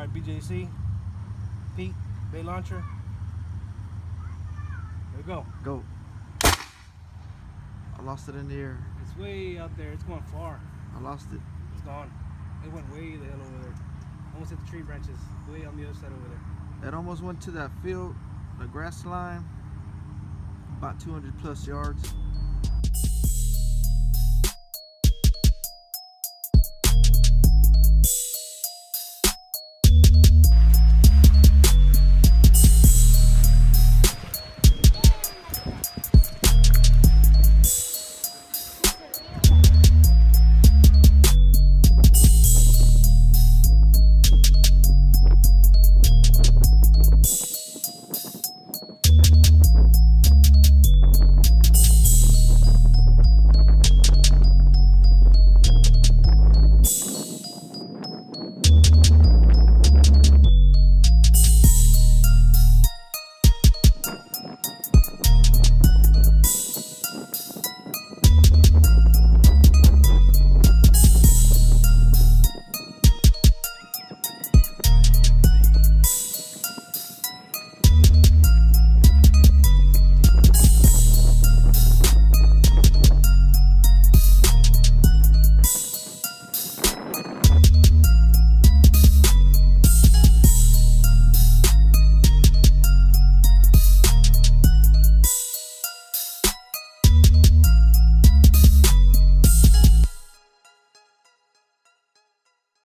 All right, BJC, Pete, bait launcher. There we go. Go. I lost it in the air. It's way out there. It's going far. I lost it. It's gone. It went way the hell over there. Almost hit the tree branches. Way on the other side over there. It almost went to that field, the grass line, about 200 plus yards.